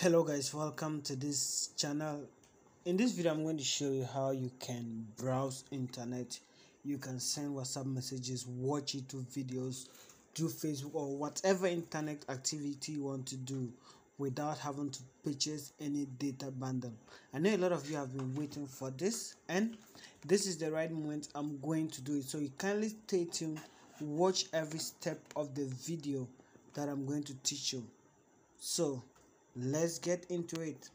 hello guys. Welcome to this channel. In this video i'm going to show you how you can browse internet. You can send whatsapp messages watch youtube videos do facebook or whatever internet activity you want to do without having to purchase any data bundle. I know a lot of you have been waiting for this and this is the right moment i'm going to do it. So you kindly stay tuned. Watch every step of the video that i'm going to teach you. So let's get into it.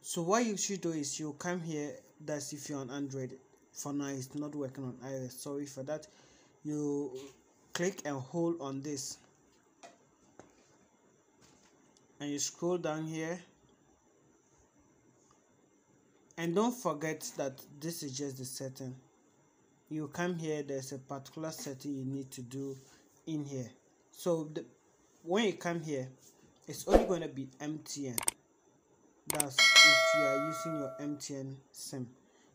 So what you should do is you come here that's if you're on android. For now it's not working on ios. Sorry for that. You click and hold on this. And you scroll down here. And don't forget that this is just the setting. You come here there's a particular setting you need to do in here. So the, when you come here it's only going to be MTN. That's if you are using your MTN SIM.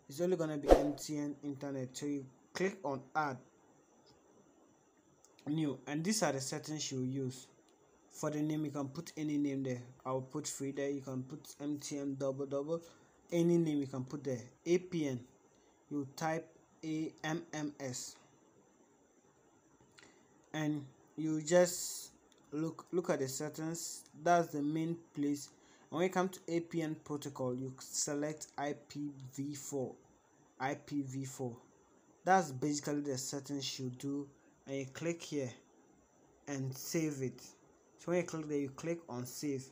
It's only going to be MTN internet. So you click on add new and these are the settings you use for the name you can put any name there i'll put free there you can put mtn double double any name you can put there apn you type amms and you just look look at the settings. That's the main place. When you come to apn protocol you select ipv4 ipv4 that's basically the settings you do and you click here and save it. So when you click there you click on save.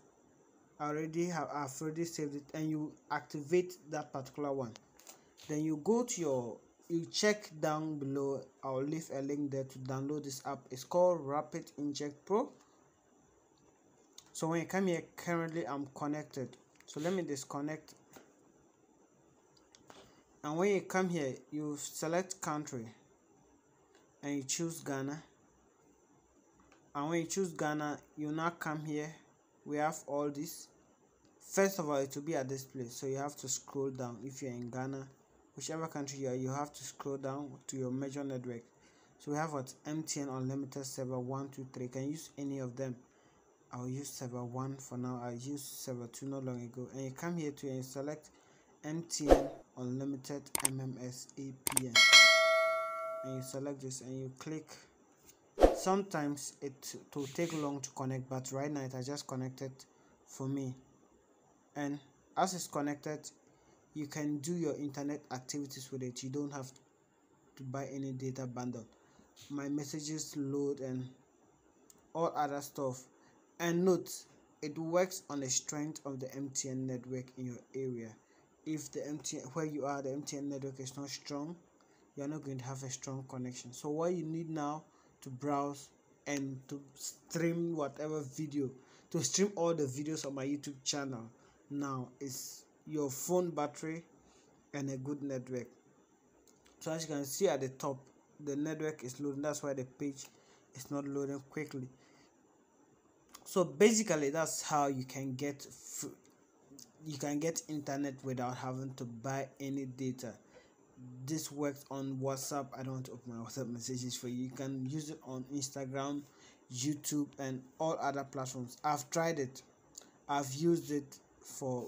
I already have I've already saved it and you activate that particular one. Then you go to your you check down below I'll leave a link there to download this app. It's called Rapid Inject Pro. So when you come here currently i'm connected. So let me disconnect. And when you come here you select country and you choose ghana. And when you choose ghana you now come here. We have all this. First of all it will be at this place. So you have to scroll down if you're in ghana whichever country you are you have to scroll down to your major network. So we have what? Mtn unlimited server one two three. You can use any of them. I'll use server 1 for now. I used server 2 not long ago. And you come here to and select MTN unlimited MMS APN and you select this and you click. Sometimes it will take long to connect but right now it has just connected for me. And as it's connected you can do your internet activities with it you don't have to buy any data bundle my messages load and all other stuff and note, it works on the strength of the MTN network in your area. If the MTN where you are, the MTN network is not strong, you're not going to have a strong connection. So what you need now to browse and to stream whatever video, to stream all the videos on my YouTube channel now is your phone battery and a good network. So as you can see at the top, the network is loading. That's why the page is not loading quickly. So basically that's how you can get you can get internet without having to buy any data. This works on whatsapp. I don't open my whatsapp messages for you. You can use it on instagram youtube and all other platforms. I've tried it. I've used it for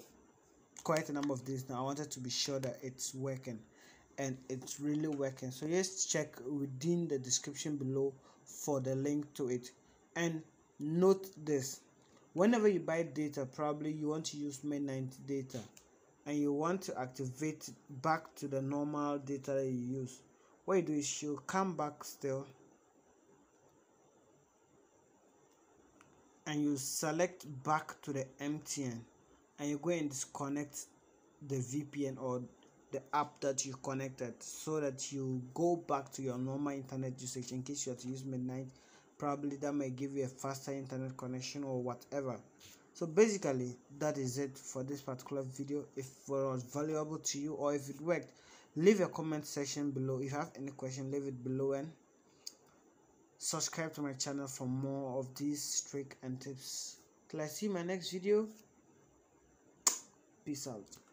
quite a number of days now. I wanted to be sure that it's working and it's really working. So just check within the description below for the link to it. And note this whenever you buy data probably you want to use midnight data and you want to activate back to the normal data you use. What you do is you come back still and you select back to the MTN and you go and disconnect the VPN or the app that you connected so that you go back to your normal internet usage in case you have to use midnight. Probably that may give you a faster internet connection or whatever. So basically that is it for this particular video. If it was valuable to you or if it worked leave a comment section below. If you have any question leave it below and subscribe to my channel for more of these tricks and tips. Till i see my next video peace out